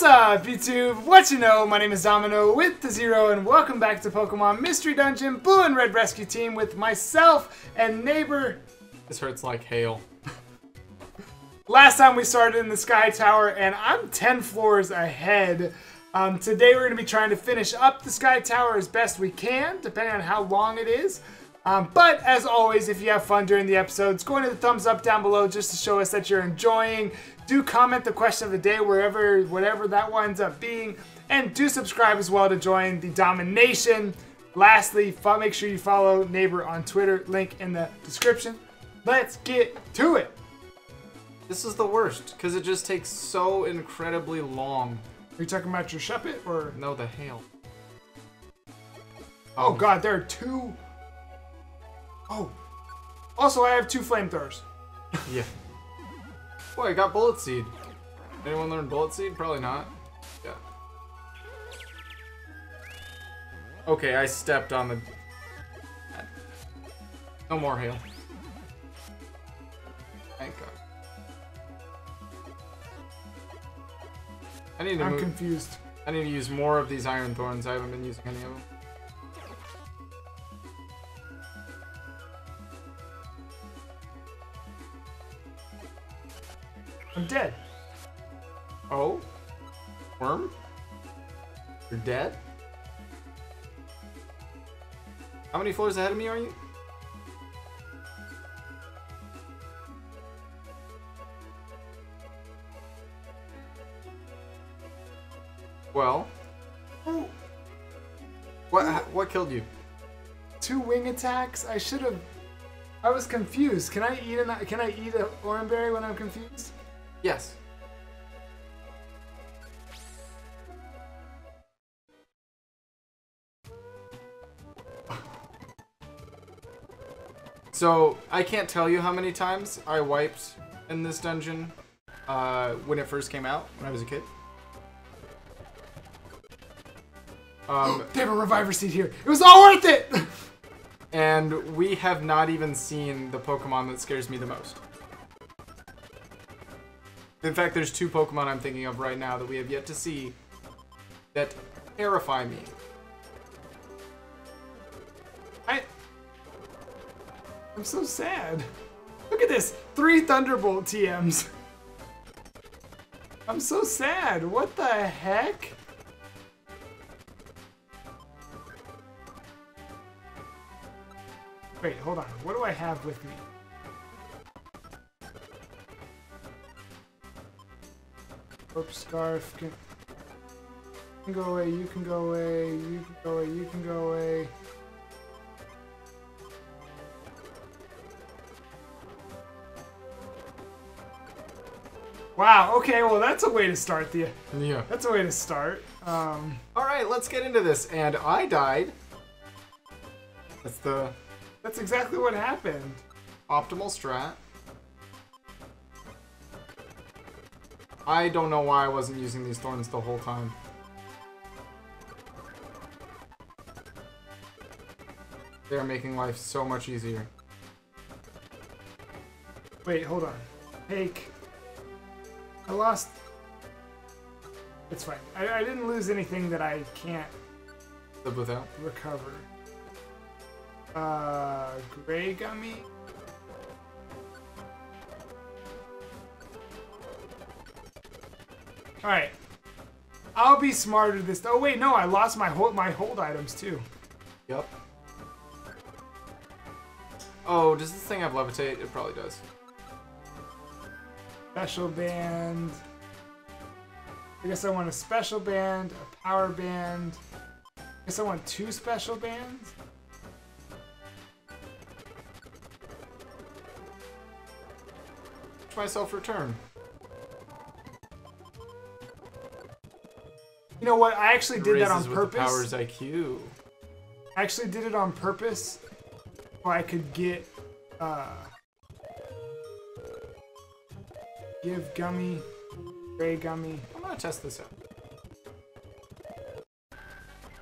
What's up, YouTube? What you know? My name is Domino with the Zero, and welcome back to Pokemon Mystery Dungeon Blue and Red Rescue Team with myself and neighbor. This hurts like hail. Last time we started in the Sky Tower, and I'm 10 floors ahead. Um, today we're going to be trying to finish up the Sky Tower as best we can, depending on how long it is. Um, but as always, if you have fun during the episodes, go into the thumbs up down below just to show us that you're enjoying. Do comment the question of the day wherever, whatever that winds up being, and do subscribe as well to join the domination. Lastly, make sure you follow Neighbor on Twitter, link in the description. Let's get to it. This is the worst, because it just takes so incredibly long. Are you talking about your Shuppet or? No, the hail. Oh god, there are two. Oh. Also, I have two flamethrowers. yeah. Boy, I got Bullet Seed. Anyone learn Bullet Seed? Probably not. Yeah. Okay, I stepped on the... No more hail. Thank God. I need to I'm move. confused. I need to use more of these Iron Thorns. I haven't been using any of them. Floors ahead of me are you? Well. What what killed you? Two wing attacks? I should have I was confused. Can I eat an can I eat a orange berry when I'm confused? Yes. So, I can't tell you how many times I wiped in this dungeon uh, when it first came out, when I was a kid. Um, they have a reviver seed here. It was all worth it! and we have not even seen the Pokemon that scares me the most. In fact, there's two Pokemon I'm thinking of right now that we have yet to see that terrify me. I'm so sad. Look at this. Three Thunderbolt TMs. I'm so sad. What the heck? Wait, hold on. What do I have with me? Rope scarf can, can go away, you can go away, you can go away, you can go away. Wow, okay, well that's a way to start the Yeah. That's a way to start. Um Alright, let's get into this. And I died. That's the That's exactly what happened. Optimal strat. I don't know why I wasn't using these thorns the whole time. They are making life so much easier. Wait, hold on. Take. I lost. It's fine. I, I didn't lose anything that I can't Live without? recover. Uh, gray gummy. All right. I'll be smarter this. Oh wait, no, I lost my hold my hold items too. Yep. Oh, does this thing have levitate? It probably does. Special band. I guess I want a special band, a power band. I guess I want two special bands. myself return. You know what? I actually did that on purpose. powers IQ. I actually did it on purpose so I could get uh Give gummy, gray gummy. I'm gonna test this out.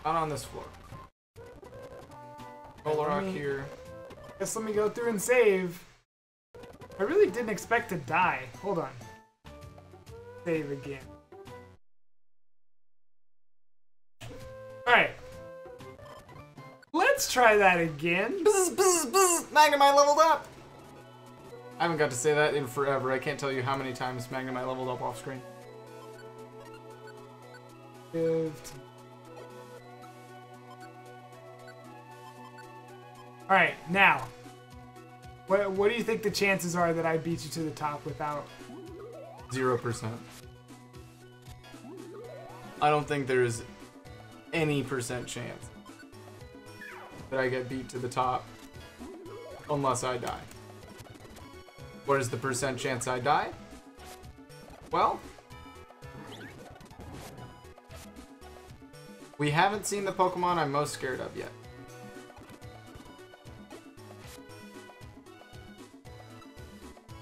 Not on this floor. Polar me, here. Guess let me go through and save. I really didn't expect to die. Hold on. Save again. Alright. Let's try that again. Bzz, bzz, bzz. Magnemite leveled up! I haven't got to say that in forever. I can't tell you how many times Magnemite leveled up off screen. All right, now, what what do you think the chances are that I beat you to the top without? Zero percent. I don't think there's any percent chance that I get beat to the top unless I die. What is the percent chance I die? Well, we haven't seen the Pokemon I'm most scared of yet.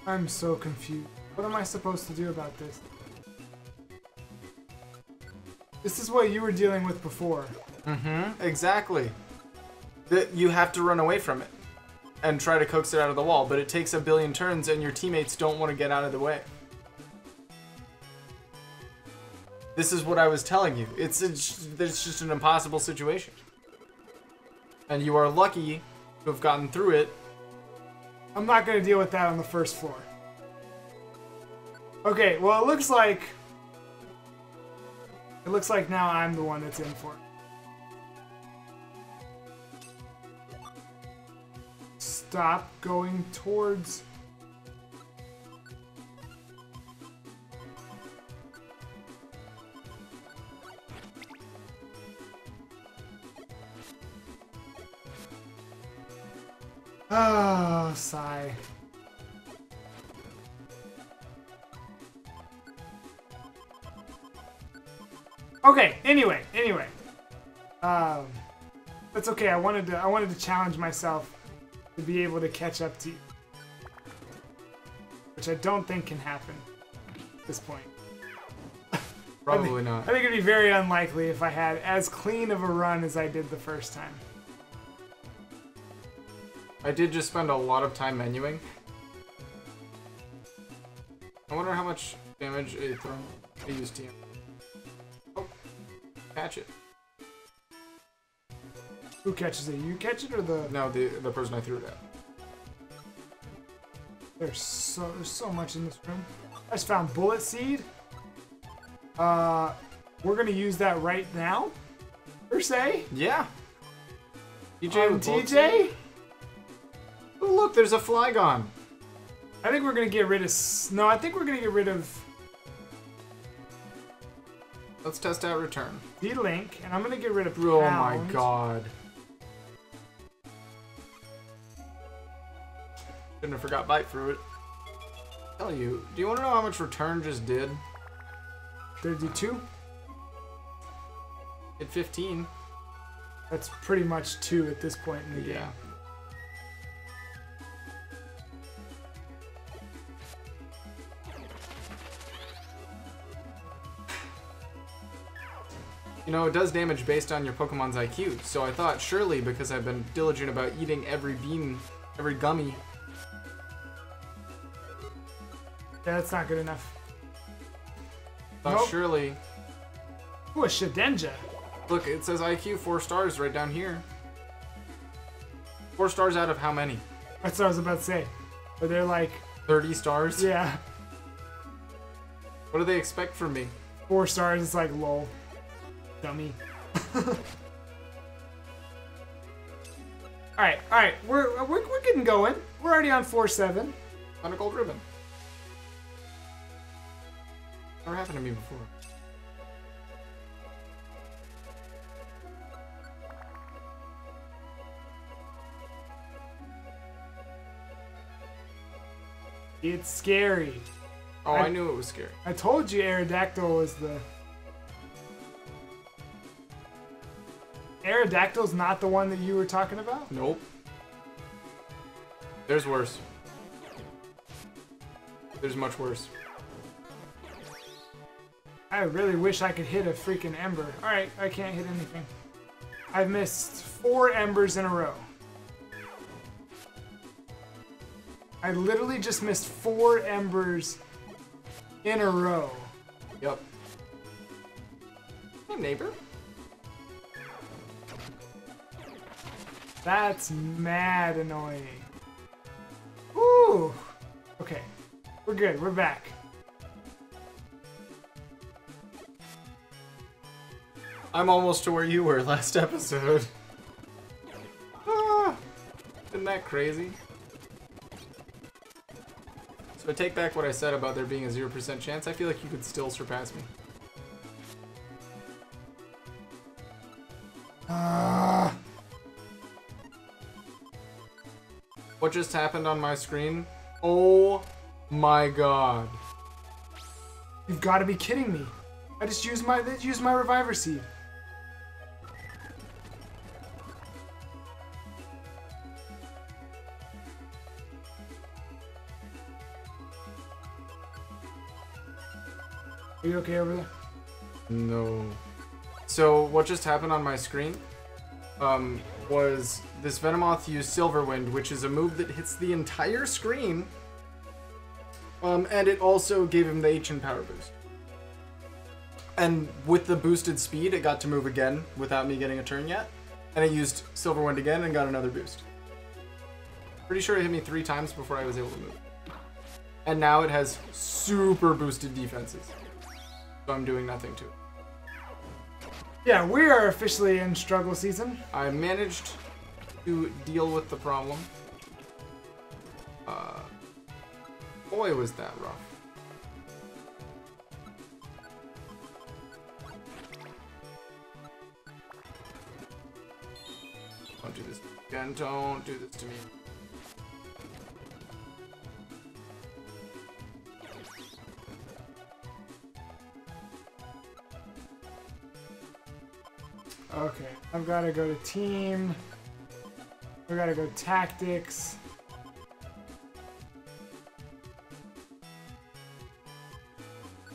I'm so confused. What am I supposed to do about this? This is what you were dealing with before. Mm-hmm. Exactly. That you have to run away from it and try to coax it out of the wall, but it takes a billion turns and your teammates don't want to get out of the way. This is what I was telling you. It's it's, it's just an impossible situation. And you are lucky to have gotten through it. I'm not going to deal with that on the first floor. Okay, well, it looks like. It looks like now I'm the one that's in for it. Stop going towards. Oh, sigh. Okay, anyway, anyway. Um that's okay. I wanted to I wanted to challenge myself to be able to catch up to you. Which I don't think can happen at this point. Probably I not. I think it'd be very unlikely if I had as clean of a run as I did the first time. I did just spend a lot of time menuing. I wonder how much damage a thrown a used TM. Oh, catch it. Who catches it? You catch it or the No, the the person I threw it at. There's so there's so much in this room. I just found bullet seed. Uh, we're gonna use that right now, per se. Yeah. TJ On TJ. Oh look, there's a Flygon. I think we're gonna get rid of. No, I think we're gonna get rid of Let's test out return. D-Link, and I'm gonna get rid of. Oh my god. Shouldn't have forgot bite through it. Tell you, do you want to know how much return just did? Thirty-two. Hit 15. That's pretty much two at this point in the Yeah. game. You know, it does damage based on your Pokemon's IQ, so I thought surely because I've been diligent about eating every bean, every gummy. That's not good enough. Thought Nope. surely. Ooh, a Shedinja. Look, it says IQ four stars right down here. Four stars out of how many? That's what I was about to say. But they're like, 30 stars? yeah, What do they expect from me? four stars. It's like lol, dummy. all right, all right. We're we're, we're getting going. We're already on four seven. On a gold ribbon. Never happened to me before. It's scary. Oh, I- I knew it was scary. I told you Aerodactyl was the. Aerodactyl's not the one that you were talking about? Nope. There's worse. There's much worse. I really wish I could hit a freaking ember. Alright, I can't hit anything. I've missed four embers in a row. I literally just missed four embers in a row. Yep. Hey, neighbor. That's mad annoying. Ooh. Okay. We're good. We're back. I'm almost to where you were last episode. Ah, isn't that crazy? So I take back what I said about there being a 0% chance. I feel like you could still surpass me. Ah. What just happened on my screen? Oh my god. You've got to be kidding me. I just used my used my reviver seed. You okay over there? No. So what just happened on my screen um, was this Venomoth used Silverwind, which is a move that hits the entire screen. Um, and it also gave him the Ancient Power boost. And with the boosted speed, it got to move again without me getting a turn yet. And it used Silverwind again and got another boost. Pretty sure it hit me three times before I was able to move. And now it has super boosted defenses. So I'm doing nothing to it. Yeah, we are officially in struggle season. I managed to deal with the problem. Uh, boy, was that rough. Don't do this again. Don't do this to me. Okay, I've got to go to team. I've got to go tactics.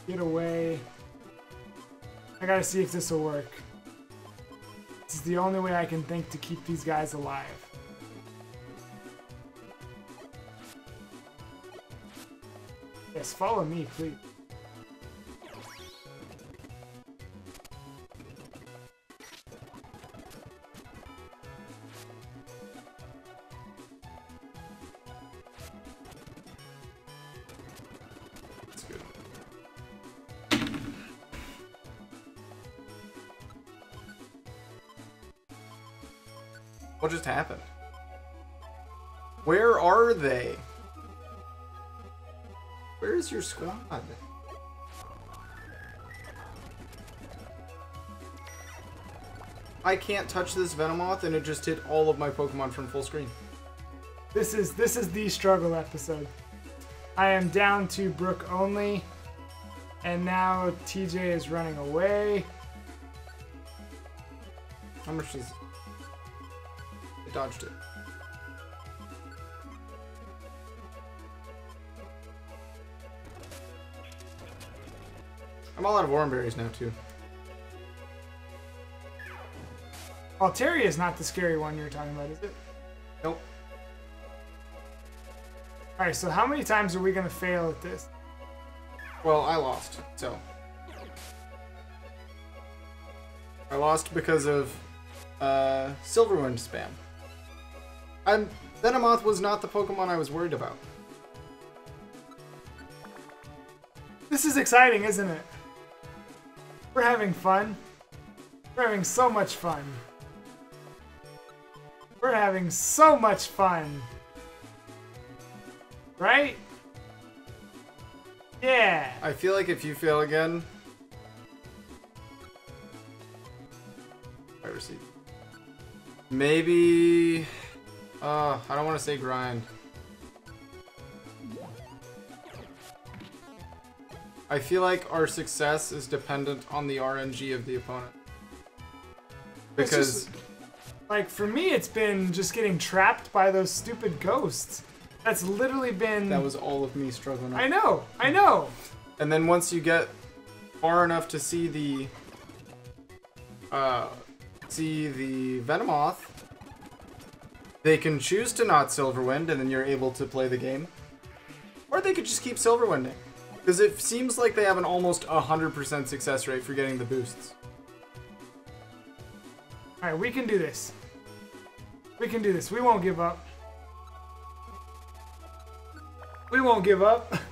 Get away. I gotta see if this will work. This is the only way I can think to keep these guys alive. Yes, follow me, please. Happened? Where are they? Where is your squad? I can't touch this Venomoth and it just hit all of my Pokemon from full screen. This is this is the struggle episode. I am down to Brook only, and now TJ is running away. How much is I dodged it. I'm all out of orange berries now too. Altaria is not the scary one you were talking about, is it? Nope. Alright, so how many times are we gonna fail at this? Well, I lost, so. I lost because of uh, Silverwind spam. I'm Venomoth was not the Pokemon I was worried about. This is exciting, isn't it? We're having fun. We're having so much fun. We're having so much fun. Right? Yeah. I feel like if you fail again, I receive. Maybe. Uh, I don't want to say grind. I feel like our success is dependent on the RNG of the opponent. Because just- Like, for me, it's been just getting trapped by those stupid ghosts. That's literally been. that was all of me struggling. I know, I know. And then once you get far enough to see the uh see the Venomoth, they can choose to not Silverwind and then you're able to play the game. Or they could just keep Silverwinding. Because it seems like they have an almost 100% success rate for getting the boosts. Alright, we can do this. We can do this. We won't give up. We won't give up.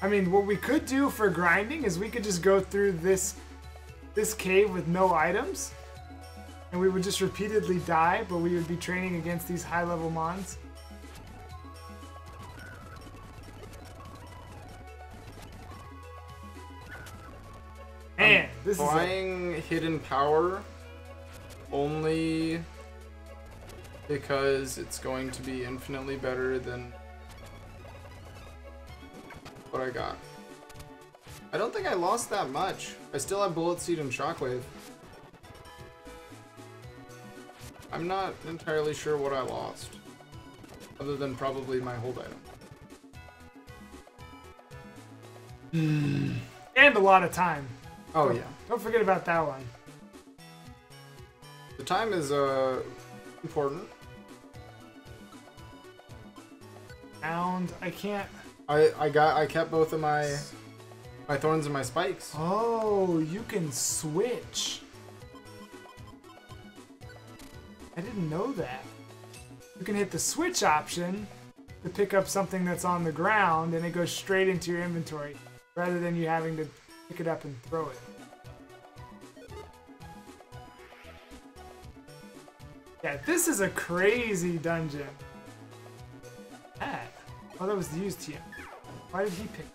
I mean, what we could do for grinding is we could just go through this this cave with no items. And we would just repeatedly die, but we would be training against these high level mons. Man, this is a, hidden power only because it's going to be infinitely better than what I got. I don't think I lost that much. I still have Bullet Seed and Shockwave. I'm not entirely sure what I lost. Other than probably my hold item. and a lot of time. Oh yeah. Don't forget about that one. The time is uh important. And I can't. I I got I kept both of my my thorns and my spikes. Oh, you can switch. I didn't know that. You can hit the switch option to pick up something that's on the ground and it goes straight into your inventory rather than you having to pick it up and throw it. Yeah, this is a crazy dungeon. Ah. Oh, that was used TM. Why did he pick?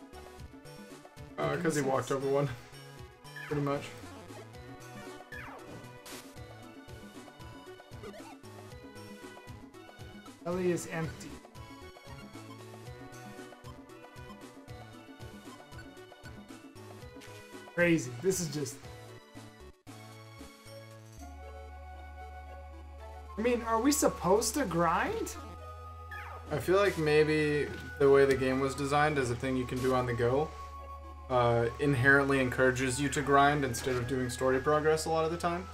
Uh, because he walked over one. Pretty much. Ellie is empty. Crazy. This is just. I mean, are we supposed to grind? I feel like maybe the way the game was designed is a thing you can do on the go uh, inherently encourages you to grind instead of doing story progress a lot of the time.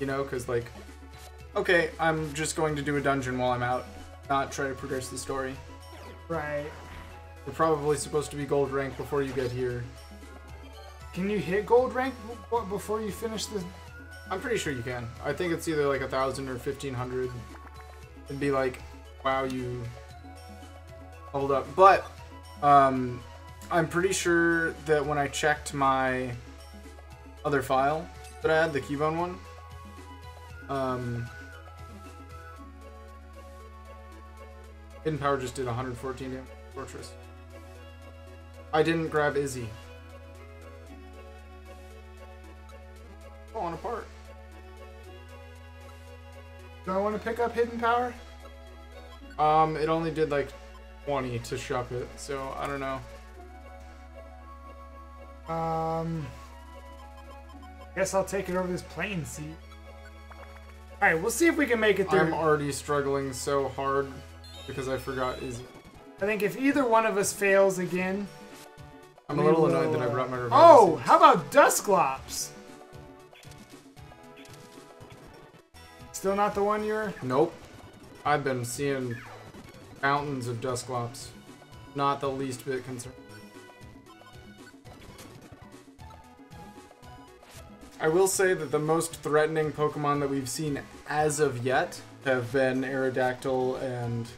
You know, because like, okay, I'm just going to do a dungeon while I'm out, not try to progress the story. Right. You're probably supposed to be gold rank before you get here. Can you hit gold rank before you finish the? I'm pretty sure you can. I think it's either like a thousand or fifteen hundred. It'd be like, wow, you hold up. But um, I'm pretty sure that when I checked my other file that I had, the Keybone one, um, Hidden Power just did 114 damage. Fortress. I didn't grab Izzy. Falling apart. Do I want to pick up hidden power? Um, it only did like 20 to Shuppet, so I don't know. Um. Guess I'll take it over this Plain Seed. All right, we'll see if we can make it through. I'm already struggling so hard because I forgot Izzy. I think if either one of us fails again. I'm a little annoyed that I uh, brought my revival Oh, how about Dusclops? Still not the one you're. Nope. I've been seeing mountains of Dusclops. Not the least bit concerned. I will say that the most threatening Pokemon that we've seen as of yet have been Aerodactyl and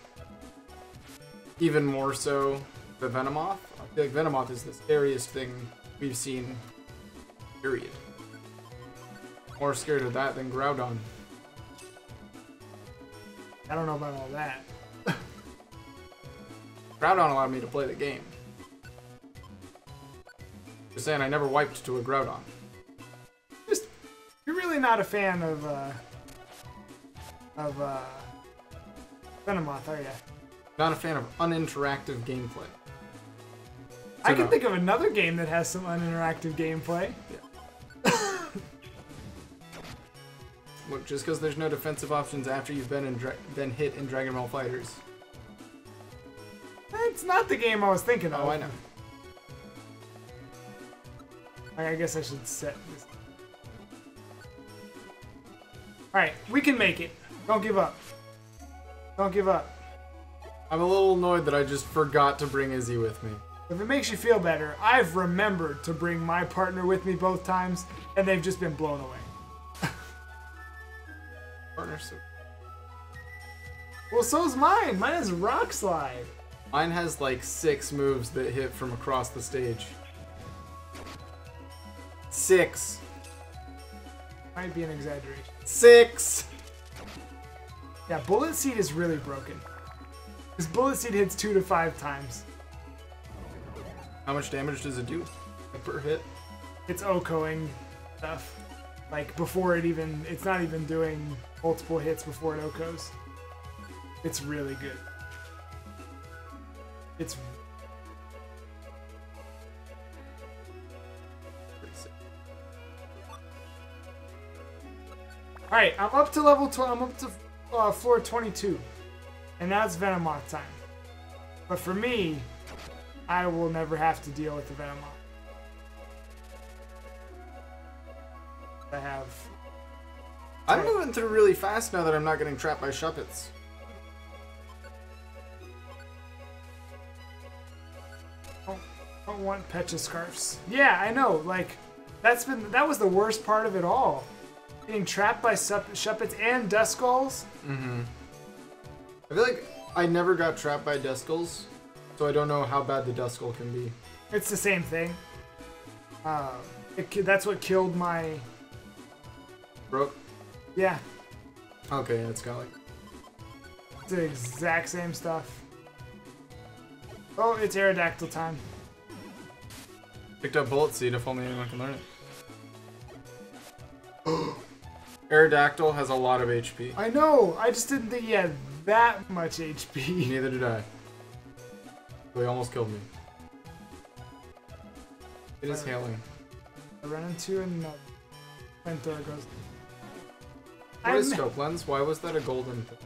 even more so the Venomoth. I feel like Venomoth is the scariest thing we've seen, period. More scared of that than Groudon. I don't know about all that. Groudon allowed me to play the game. Just saying, I never wiped to a Groudon. Just, you're really not a fan of, uh. of, uh. Venomoth, are you? Not a fan of uninteractive gameplay. I can no. think of another game that has some uninteractive gameplay. Look, just because there's no defensive options after you've been in dra- been hit in Dragon Ball Fighters. That's not the game I was thinking of. Oh, I know. I guess I should set this. Alright, we can make it. Don't give up. Don't give up. I'm a little annoyed that I just forgot to bring Izzy with me. If it makes you feel better, I've remembered to bring my partner with me both times, and they've just been blown away. Partner so Well, so's mine. Mine is Rock Slide. Mine has like six moves that hit from across the stage. Six. Might be an exaggeration. Six. Yeah, Bullet Seed is really broken. Because Bullet Seed hits two to five times. How much damage does it do per hit? It's OKOing stuff. Like, before it even... It's not even doing multiple hits before it OKOs. It's really good. It's... Alright, I'm up to level 12. I'm up to uh, floor 22. And that's Venomoth time. But for me, I will never have to deal with the Venomoth. I have. I'm moving through really fast now that I'm not getting trapped by Shuppets. Want Pecha scarfs. Yeah, I know. Like, that's been that was the worst part of it all. Being trapped by Shuppets and Duskulls. Mm-hmm. I feel like I never got trapped by Duskulls, so I don't know how bad the Duskull can be. It's the same thing. Um, it, that's what killed my. Broke? Yeah, Okay, yeah, it's got like... it's the exact same stuff. Oh, it's Aerodactyl time. Picked up Bullet Seed if only anyone can learn it. Aerodactyl has a lot of HP. I know. I just didn't think he had that much HP. Neither did I. He almost killed me. It is uh, hailing. I ran into another. Flamethrower goes. What is scope lens? Why was that a golden thing?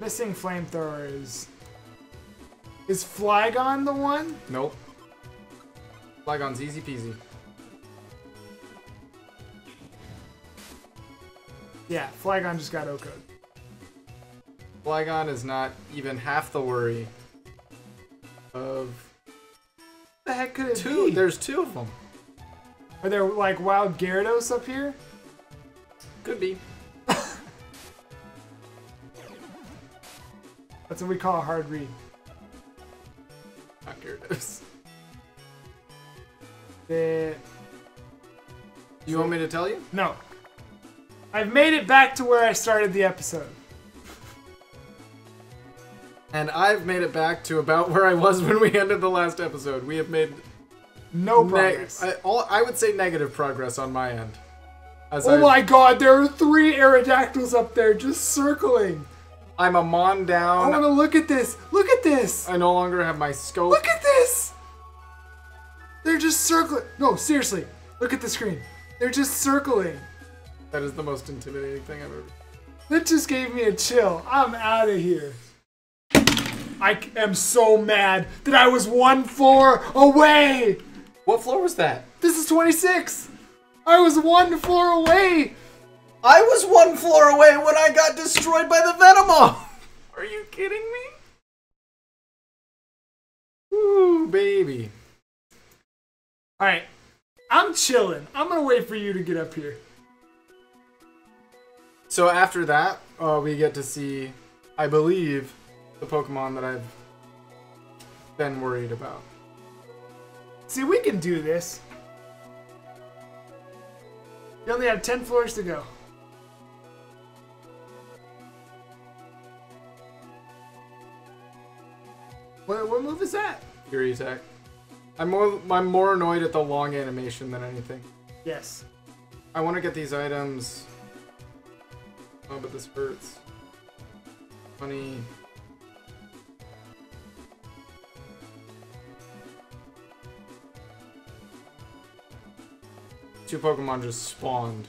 missing flamethrower is. Is Flygon the one? Nope. Flygon's easy peasy. Yeah, Flygon just got OKO'd. Flygon is not even half the worry of the heck could it two. be? There's two of them. Are there like wild Gyarados up here? Could be. That's what we call a hard read. Not Gyarados. The... You want me to tell you? No. I've made it back to where I started the episode. And I've made it back to about where I was when we ended the last episode. We have made No progress. I, all, I would say negative progress on my end. As oh I've- my god, there are three Aerodactyls up there just circling. I'm a mon down. I want to look at this. Look at this. I no longer have my scope. Look at this! They're just circling. No, seriously. Look at the screen. They're just circling. That is the most intimidating thing I've ever. That just gave me a chill. I'm out of here. I am so mad that I was one floor away. What floor was that? This is 26. I was one floor away. I was one floor away when I got destroyed by the Venomoth. Are you kidding me? Ooh, baby. All right. I'm chilling. I'm going to wait for you to get up here. So after that, uh, we get to see, I believe, the Pokemon that I've been worried about. See, we can do this. You only have 10 floors to go. What, what move is that? Fury Attack. I'm more, I'm more annoyed at the long animation than anything. Yes. I want to get these items. Oh, but this hurts. Funny. Two Pokemon just spawned.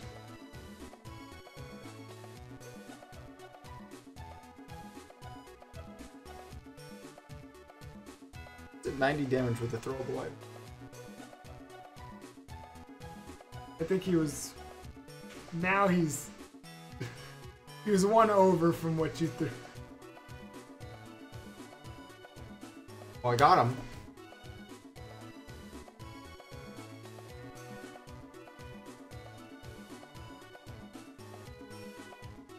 90 damage with a throw wipe. I think he was... Now he's... he was one over from what you threw. Oh, I got him.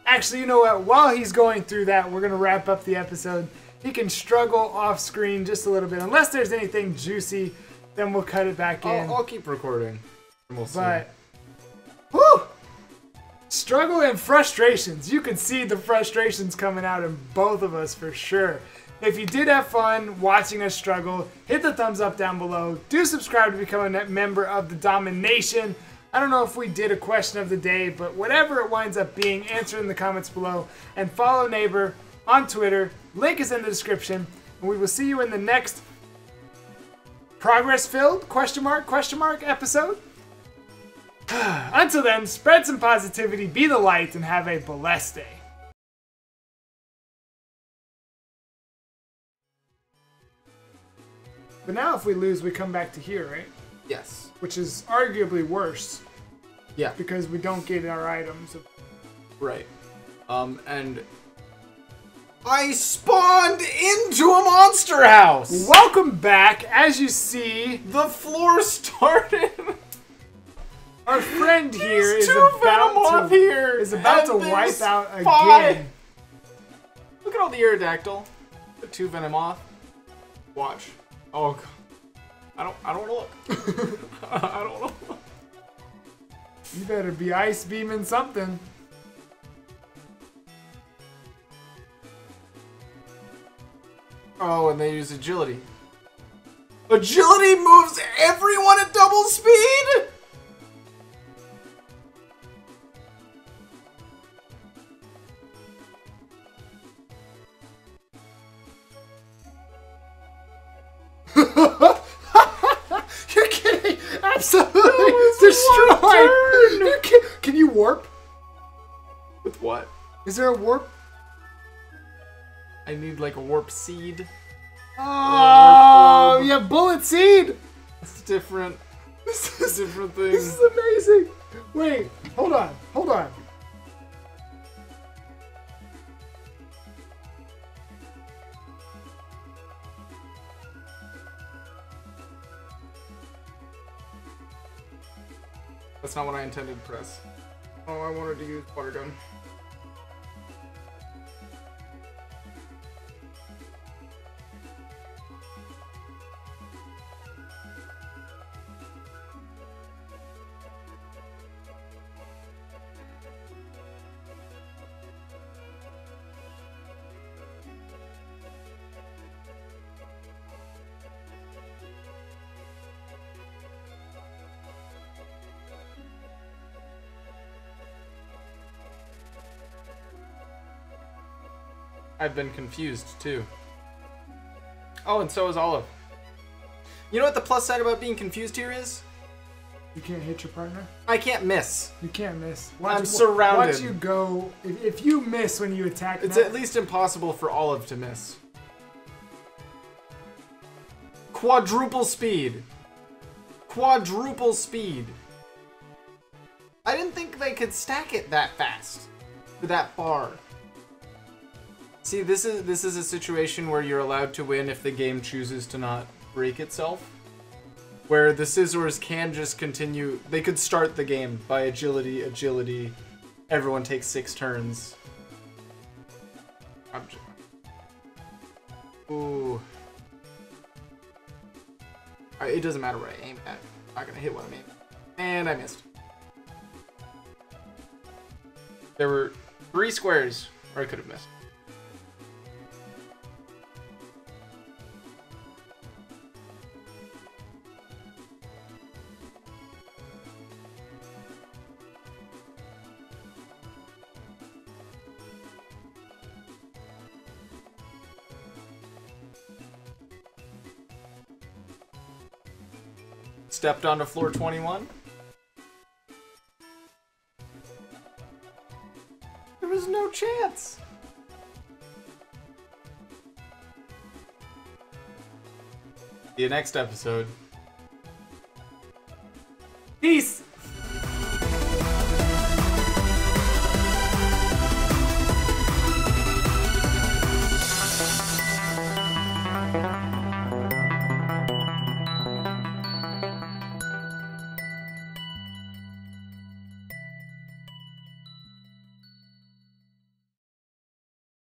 Actually, you know what? While he's going through that, we're going to wrap up the episode. He can struggle off screen just a little bit, unless there's anything juicy. Then we'll cut it back in. I'll, I'll keep recording. And we'll see. But, whew, struggle and frustrations. You can see the frustrations coming out in both of us for sure. If you did have fun watching us struggle, hit the thumbs up down below. Do subscribe to become a member of the Domination. I don't know if we did a question of the day, but whatever it winds up being, answer in the comments below. And follow Neighbor on Twitter. Link is in the description. And we will see you in the next progress filled question mark question mark episode. Until then, spread some positivity, be the light, and have a blessed day. But now, if we lose, we come back to here, right? Yes. Which is arguably worse Yeah. because we don't get our items. Right. Um, and I spawned into a monster house. Welcome back. As you see, The floor started. our friend here There's is two about to here. is about to wipe there's out five. again. Look at all the Aerodactyl. The two Venomoth. Watch. Oh god. I don't I don't want to look. I don't want to look. You better be ice beaming something. Oh, and they use agility. Agility moves everyone at double speed? You're kidding! Absolutely destroyed. You can, can you warp? With what? Is there a warp? I need like a warp seed. Oh, yeah, bullet seed. It's different. This is a different thing. this is amazing. Wait, hold on, hold on. That's not what I intended to press. Oh, I wanted to use water gun. I've been confused too. Oh, and so is Olive. You know what the plus side about being confused here is? You can't hit your partner. I can't miss. You can't miss. I'm surrounded. Watch you go. If, if you miss when you attack, It's now- at least impossible for Olive to miss. Quadruple speed. Quadruple speed. I didn't think they could stack it that fast. That far. See, this is this is a situation where you're allowed to win if the game chooses to not break itself. Where the Scizors can just continue they could start the game by agility, agility. Everyone takes six turns. Ooh. It doesn't matter what I aim at. I'm not gonna hit what I'm aiming. And I missed. There were three squares where I could have missed. Stepped onto floor 21. There was no chance. See you next episode.